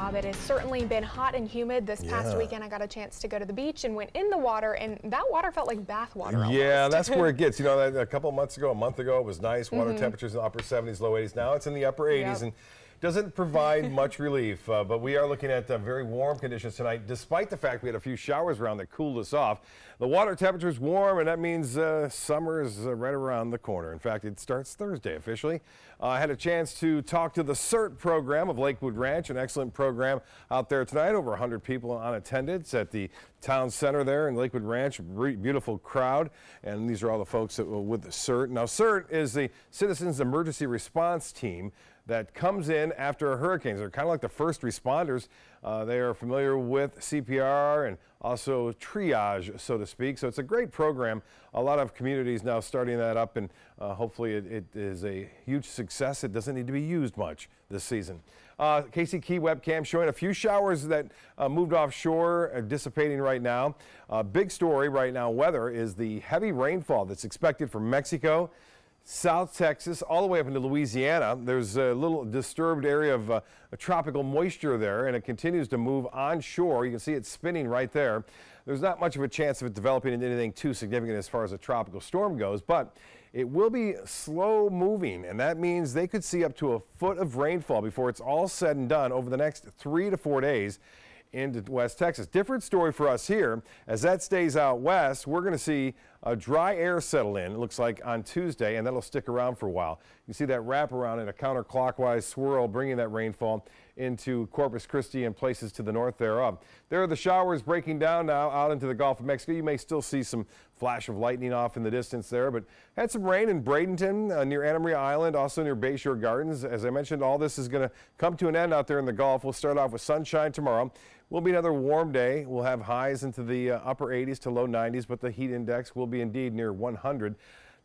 Bob, it has certainly been hot and humid this past Yeah. weekend. I got a chance to go to the beach and went in the water, and that water felt like bath water. Yeah, almost. that's where it gets. You know, a couple of months ago, a month ago, it was nice. Water Mm-hmm. temperatures in the upper 70s, low 80s. Now it's in the upper 80s Yep. and doesn't provide much relief. Uh, but we are looking at uh, very warm conditions tonight, despite the fact we had a few showers around that cooled us off. The water temperature is warm, and that means uh, summer is uh, right around the corner. In fact, it starts Thursday officially. Uh, I had a chance to talk to the CERT program of Lakewood Ranch, an excellent program out there tonight. Over 100 people on attendance at the town center there in Lakewood Ranch. Beautiful crowd. And these are all the folks that were with the CERT. Now, CERT is the Citizens Emergency Response Team that comes in after hurricanes. They're kind of like the first responders. Uh, they are familiar with CPR and also triage, so to speak. So it's a great program. A lot of communities now starting that up, and uh, hopefully it, it is a huge success. It doesn't need to be used much this season. Uh, Casey Key webcam showing a few showers that uh, moved offshore, are dissipating right now. Uh, big story right now, weather, is the heavy rainfall that's expected from Mexico. South Texas, all the way up into Louisiana. There's a little disturbed area of uh, tropical moisture there, and it continues to move onshore. You can see it spinning right there. There's not much of a chance of it developing into anything too significant as far as a tropical storm goes, but it will be slow moving, and that means they could see up to a foot of rainfall before it's all said and done over the next three to four days into West Texas. Different story for us here. As that stays out west, we're going to see a dry air settle in, it looks like on Tuesday, and that'll stick around for a while. You see that wrap around in a counterclockwise swirl, bringing that rainfall into Corpus Christi and places to the north thereof. There are the showers breaking down now out into the Gulf of Mexico. You may still see some flash of lightning off in the distance there, but had some rain in Bradenton uh, near Anna Maria Island, also near Bayshore Gardens. As I mentioned, all this is going to come to an end out there in the Gulf. We'll start off with sunshine tomorrow. Will be another warm day. We'll have highs into the uh, upper 80s to low 90s, but the heat index will be indeed near 100.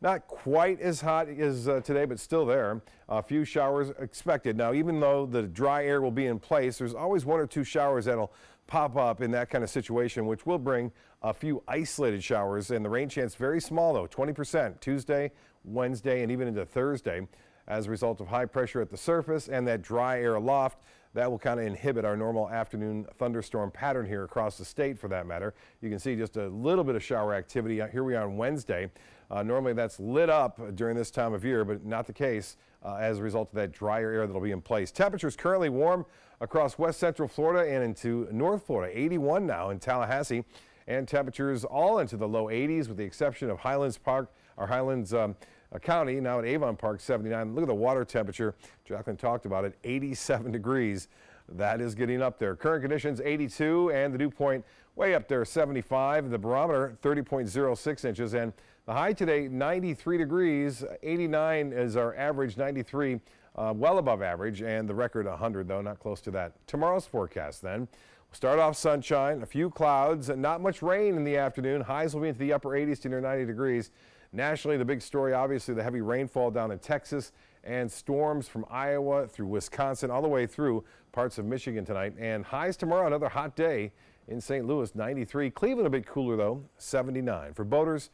Not quite as hot as uh, today, but still there. A few showers expected. Now, even though the dry air will be in place, there's always one or two showers that'll pop up in that kind of situation, which will bring a few isolated showers. And the rain chance very small, though 20% Tuesday, Wednesday, and even into Thursday as a result of high pressure at the surface and that dry air aloft. That will kind of inhibit our normal afternoon thunderstorm pattern here across the state for that matter. You can see just a little bit of shower activity. Here we are on Wednesday. Uh, normally that's lit up during this time of year, but not the case uh, as a result of that drier air that will be in place. Temperatures currently warm across west central Florida and into North Florida. 81 now in Tallahassee and temperatures all into the low 80s with the exception of Highlands Park or Highlands um, uh, County now at Avon Park 79. Look at the water temperature. Jacqueline talked about it 87 degrees. That is getting up there. Current conditions 82 and the dew point way up there 75. The barometer 30.06 inches and the high today 93 degrees. 89 is our average 93 uh, well above average and the record 100 though not close to that. Tomorrow's forecast then. Start off sunshine, a few clouds, and not much rain in the afternoon. Highs will be into the upper 80s to near 90 degrees. Nationally, the big story, obviously, the heavy rainfall down in Texas and storms from Iowa through Wisconsin, all the way through parts of Michigan tonight. And highs tomorrow, another hot day in St. Louis, 93. Cleveland a bit cooler, though, 79. For boaters,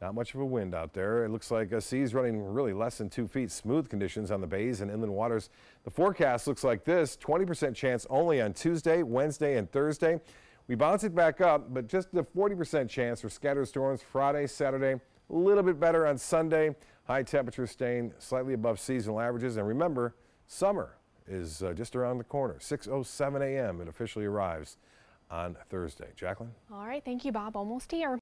not much of a wind out there. It looks like a seas running really less than two feet. Smooth conditions on the bays and inland waters. The forecast looks like this 20% chance only on Tuesday, Wednesday, and Thursday. We bounce it back up, but just a 40% chance for scattered storms Friday, Saturday. A little bit better on Sunday. High temperatures staying slightly above seasonal averages. And remember, summer is uh, just around the corner. 6.07 a.m. it officially arrives on Thursday. Jacqueline? All right, thank you, Bob. Almost here.